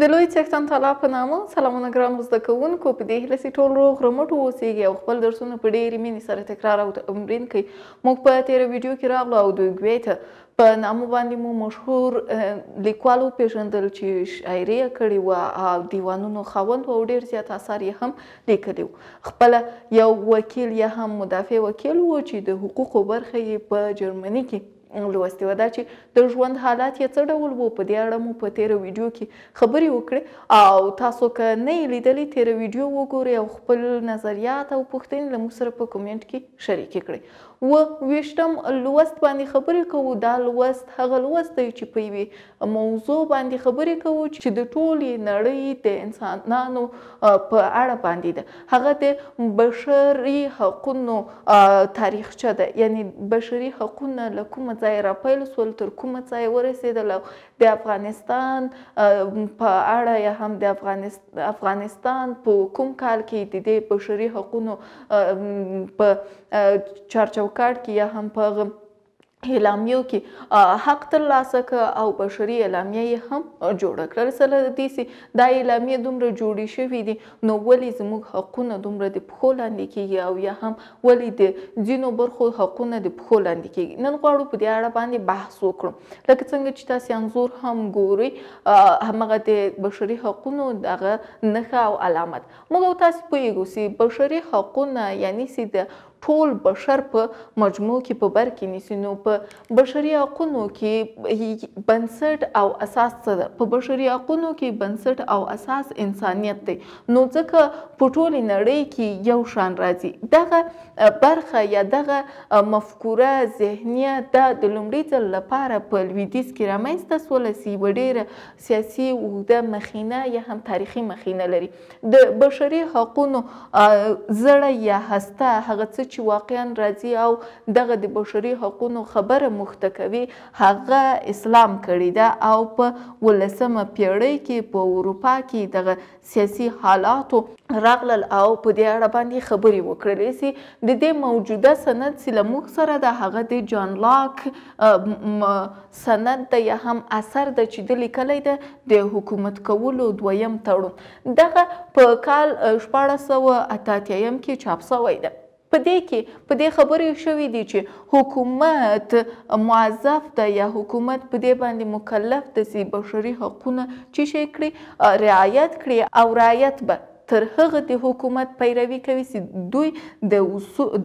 د لوی څښتن تعالی په نامه سلامونه ګرانو زده کوونکو په دې هیله چې ټول روغ رمټ اوسیږي او خپل درسونه په ډېرې مینې سره تکرار او تمرین کوي موږ په تېره ویډیو کې راغلو او دوی ګوی ته په نامه باندې مو مشهور لیکوال وپېژندل چې شاعري یې کړې وه او دیوانونو خاوند و او ډېر زیات اثار یې هم لیکلي وو. خپله یو وکیل یا هم مدافع وکیل وو چې د حقوقو برخه یې په جرمني کې لوستې وه. دا چې د ژوند حالات یې څه ډول وو، په دې اړه مو په تېره ویډیو کې خبرې وکړې او تاسو که نه یې لیدلې، تېره ویډیو وګورئ او خپل نظریات او پوښتنې له موږ سره په کومینټ کې شریکې کړئ. اووه ویشتم لوست باندې خبرې کوو. دا لوست هغه لوست دی چې په یوې موضوع باندې خبرې کوو چې د ټولې نړۍ د انسانانو په اړه باندې ده هغه د بشري حقونو تاریخچه ده یعنی بشري حقونه له کومه ځای راپیل سول تر کومه ځای ورسېدل د افغانستان په اړه یا هم د افغانستان په کوم کال کې د دې بشري حقونو په چارچوکاټ کې یا هم په اعلامیو کې حق ترلاسه ک او بشري اعلامیه یې هم جوړه کړل سره د دې سي دا اعلامیه دومره جوړې شوې دي نو ولې زموږ حقونه دومره د پښو لاندې کیږي او یا هم ولې د ځینو برخو حقونه د پښو لاندې کیږي نن غواړو په دې اړه باندې بحث وکړو لکه څنګه چې تاسو انزور هم ګوري همغه د بشري حقونو دغه نخه او علامت موږ تاسو پوهیږو چې بشري حقونه یعنی سي د ټول بشر په مجموع کې په بر کې نیسي نو په بشري حقونو کې بنسټ او اساس څه ده په بشري حقونو کې بنسټ او اساس انسانیت دی نو ځکه په ټولې نړۍ کې یو شان راځي دغه برخه یا دغه مفکوره ذهنیت دا د لومړي ځل لپاره په لویدیځ کې رامنځته سوله سي یوه ډېره سیاسي اوږده مخینه یا هم تاریخي مخینه لري د بشري حقونو زړی یا هسته هغه څه چې واقعاً راځي او دغه د بشري حقونو خبره موږ ته کوي هغه اسلام کړې ده او په ولسمه پېړۍ کې په اروپا کې دغه سیاسي حالاتو راغلل او په دې اړه باندې خبرې وکړلې سي د دې موجوده سند چې له موږ سره ده هغه د جان لاک سند ده یا هم اثر ده چې ده لیکلی ده د حکومت کولو دویم تړون دغه په کال شپاړس سوه اته اتیایم کې چاپ سوی ده. په دې کې په دې خبرې شوې دي چې حکومت معذف ده یا حکومت په دې باندې مکلف ده چې بشري حقونه چې شی کړي رعایت کړي او رعایت به تر هغه د حکومت پیروي کوي چې دوی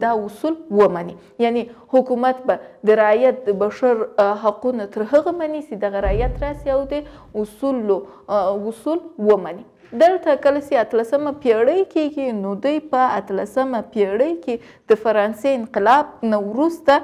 دا اصول ومني. یعنی حکومت به د رعیت د بشر حقونه تر هغه منی سی دغه رعیت راسی او د اصولو اصول ومنی. دلته کله سی اتلسمه پیړۍ کیږی نو دوی په اتلسمه پیړۍ کی د فرانسی انقلاب نه وروسته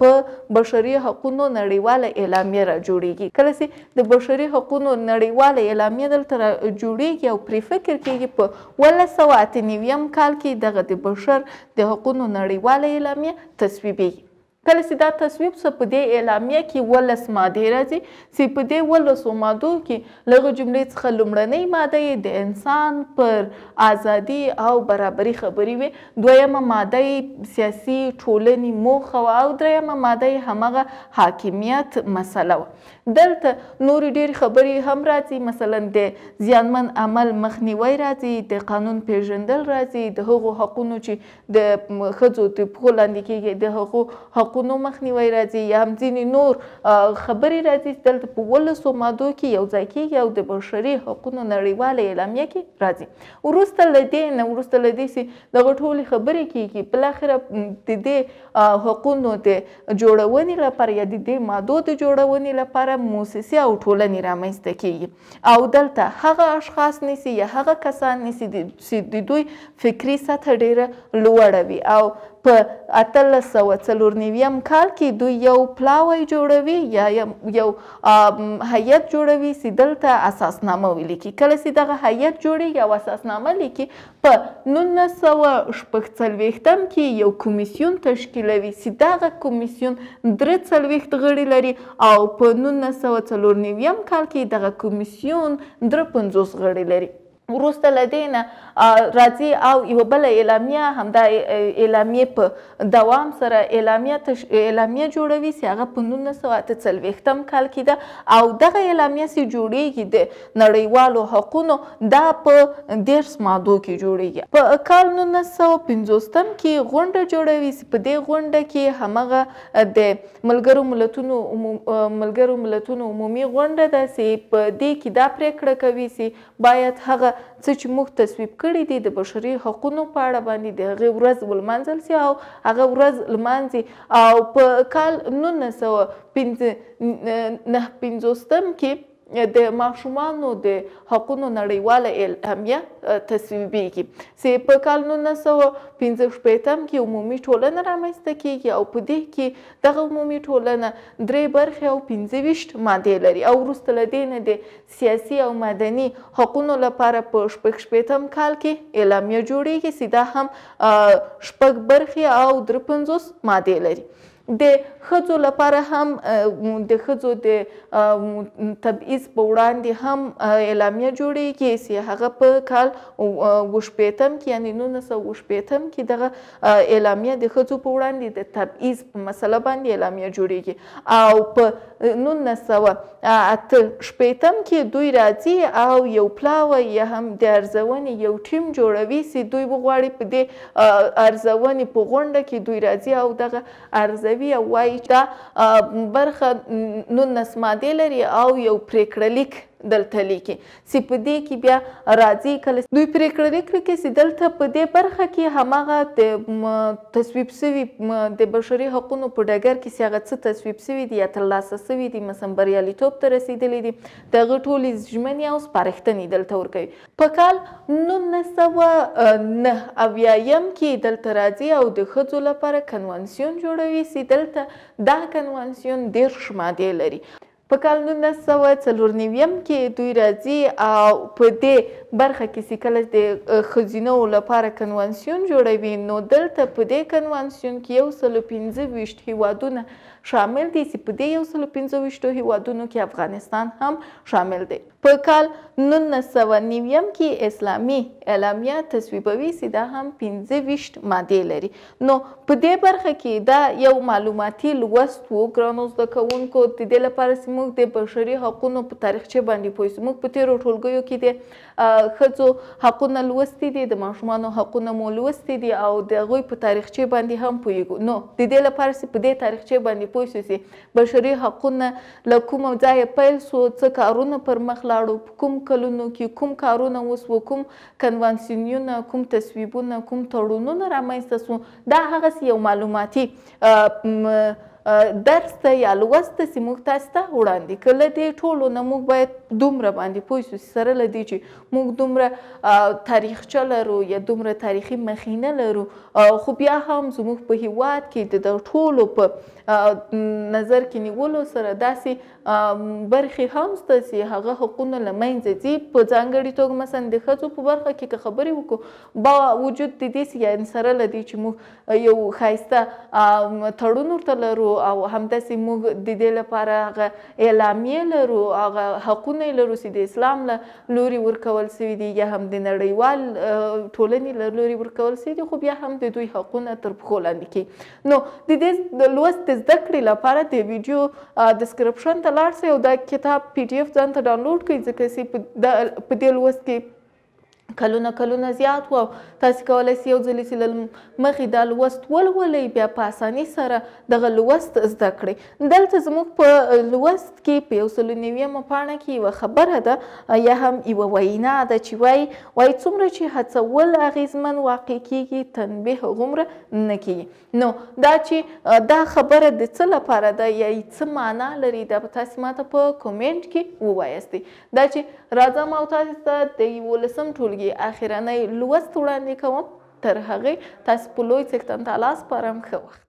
په بشری حقونو نړیواله اعلامیه را جوړیږی. کله سی د بشری حقونو نړیواله اعلامیه دلته را جوړیږی او پری فکر کیږی په ولس سوه اته نویم کال کی دغه د بشر د حقونو نړیواله اعلامیه تصویبیږي. کله چې دا تصویب شوه په دې اعلامیه کې اوولس مادې راځي چې په دې اوولسو مادو کې له هغې جملې څخه لومړنۍ ماده یې د انسان پر ازادي او برابري خبرې وې، دویمه ماده یې سیاسي ټولنې موخه وه او دریمه ماده یې همغه حاکمیت مسله وه. دلته نورې ډېرې خبرې هم راځي، مثلاً د زیانمن عمل مخنیوی راځي، د قانون پېژندل راځي، د هغو حقونو چې د ښځو تر پښو لاندې کېږي، د هغو حقونو مخنیوی راځي، یا هم ځینې نور خبرې راځي چې دلته په اوولسو مادو کې یو ځای کېږي او د بشري حقونو نړیوالې اعلامیه کې راځي. وروسته له دې نه، وروسته له دې چې دغه ټولې خبرې کېږي، بالاخره د دې حقونو د جوړونې لپاره یا د دې مادو د جوړونې لپاره موسسې او ټولنې رامنځته کېږي او دلته هغه اشخاص نیسي یا هغه کسان نیسي چې د دوی فکري سطح ډېره لوړه وي او په اتلس سوه څلور نویم کال کې دوی یو پلاوی جوړوي یا یو هیئت جوړوي چې دلته اساسنامه ولیکي کله چې دغه هیئت جوړېږي او اساسنامه لیکي په نولس سوه شپږ څلوېښت کې یو کمیسیون تشکیلوي چې دغه کمیسیون درې څلوېښت غړي لري او په نولس سوه څلور نویم کال کې دغه کمیسیون درې پنځوس غړي لري. وروسته له دې نه راځي او یوه بله اعلامیه همدا اعلامیې په دوام سره اعلامیه تش... اعلامیه جوړوي چې هغه په نولس سوه اته څلوېښت کال کې ده او دغه اعلامیه چې جوړېږي د نړیوالو حقونو دا په دېرس مادو کې جوړېږي. په کال نولس سوه پنځوس تم کې غونډه جوړوي چې په دې غونډه کې همغه د ملګرو ملتونو ملګرو ملتونو عمومي غونډه ده چې په دې کې دا پرېکړه کوي چې باید هغه څه چې موږ تصویب کړي دي د بشري حقونو په اړه باندې د هغې ورځ ولمانځل شي او هغه ورځ لمانځي او په کال نولس سوه پنځه نهه پنځوس تم کې د ماشومانو د حقونو نړیواله اعلامیه تصویبیږي چې په کال نولس سوه پنځه شپېتم کې عمومي ټولنه رامنځته کیږي او په دې کې دغه عمومي ټولنه درې برخې او پنځه ویشت مادې لري او وروسته له دې نه د سیاسي او مدني حقونو لپاره په شپږ شپېتم کال کې اعلامیه جوړیږي چې دا هم شپږ برخې او درې پنځوس مادې لري د ښځو لپاره هم د ښځو د تبعیض په وړاندې هم اعلامیه جوړیږي چې هغه په کال وشپېتم کې یعنی نولس سوه وشپېتم کې دغه اعلامیه د ښځو په وړاندې د تبعیض په مسله باندې اعلامیه جوړیږي او په نولس سوه اته شپېتم کې دوی راځي او یو پلاوی یا هم د ارزونې یو ټیم جوړوي چې دوی وغواړي په دې ارزونې په غونډه کې دوی راځي او دغه ارزوي او وايي چې دا برخه نولس مادې لري او یو پرېکړه لیک دلته لیکي چې په دې کې بیا راځي کله دوی پرېکړه لیک لیکي چې دلته په دې برخه کې هماغه د تصویب شوي د بشري حقونو په ډګر کې چې هغه څه تصویب شوي دي یا ترلاسه شوي دي مثلا بریالیتوب ته رسېدلي دي د هغه ټولې ژمنې او سپارښتنې دلته ورکوي په کال نولس سوه نهه اویا یم کی دلته راځی او د ښځو لپاره کنوانسیون جوړوی سی دلته دا کنوانسیون دیرش مادی لری. په کال نولس سوه څلور نویم کی دوی راځی او په دی برخه کی سی کله د ښځینوو لپاره کنوانسیون جوړوی نو دلته په دی کنوانسیون کی یو سلو پنځه ویشت هیوادونه شامل دی سی په دی یو سلو پنځه ویشتو هیوادونو کی افغانستان هم شامل دی. په کال نولس سوه نویم کی اسلامی اعلامیه تصویبوی سی دا هم پنځه ویشت مادی لری نو په دی برخه کی دا یو معلوماتی لوست وو ګرانو زده کوونکو ددی لپاره سی موږ د بشری حقونو په تاریخچه باندی پوه سو موږ په تیرو ټولګیو کی د ښځو حقونه لوستی دی د ماشومانو حقونه مو لوستی دی او د هغوی په تاریخچه باندی هم پوهیږو نو ددی لپاره سی په دی تاریخچه باندی پوه سو سی بشري حقونه له کومه ځایه پیل سو، څه کارونه پر مخ لاړو، په کوم کلونو کي کوم کارونه وسوه، کوم کنوانسیونیونه، کوم تصویبونه، کوم تړونونه رامنځ ته سو، دا هغسي یو معلوماتي درس ده یا لوست ده چي موږ تاسي ته وړاندي کړ. له دې ټولو نه موږ باید دومره باندي پوه سو چي سره له دې چي موږ دومره تاریخچه لرو یا دومره تاریخي مخینه لرو خو بیا هم زموږ په هیواد کي د دغه ټولو په نظر کې نیولو سره داسې برخې هم شته چې هغه حقونه له منځه ځي په ځانګړي توګه مثلا د ښځو په برخه کې که خبرې وکړو با وجود د دې یعنې سره له دې چې موږ یو ښایسته تړون ورته لرو او همداسې موږ د دې لپاره هغه اعلامیې لرو هغه حقونه یې لرو چې د اسلام له لوري ورکول شوي دي یا هم د نړیوال ټولنې له لوري ورکول شوي دي خو بیا هم د دوی حقونه تر پښو لاندې کېږي نو د دې د لوست د زده کړې لپاره د ویډیو ډسکرپشن ته لاړ شئ او دا کتاب پی ډي اف ځان ته ډاونلوډ کړئ ځکه چې په دې لوست کې کلونه کلونه زیات وو تاسو کولای شئ یو ځل چې له مخې دا لوست ولولئ بیا په اسانۍ سره دغه لوست زده کړئ دلته زموږ په لوست کې په یو سلو نویمه پاڼه کې یوه خبره ده یا هم یوه وینا ده چې وایي وایي څومره چې هڅول اغیزمن واقع کیږي تنبیه هغومره نه کیږي نو دا چې دا خبره د څه لپاره ده یا څه معنا لري دا به تاسو ماته په کومنټ کې ووایاستي دا چې راځم او تاسو ته د یولسم ټولګي اخرنۍ لوست وړاندې کوم تر هغې تاسو په لوی څښتن تعالی سپارم ښه وخت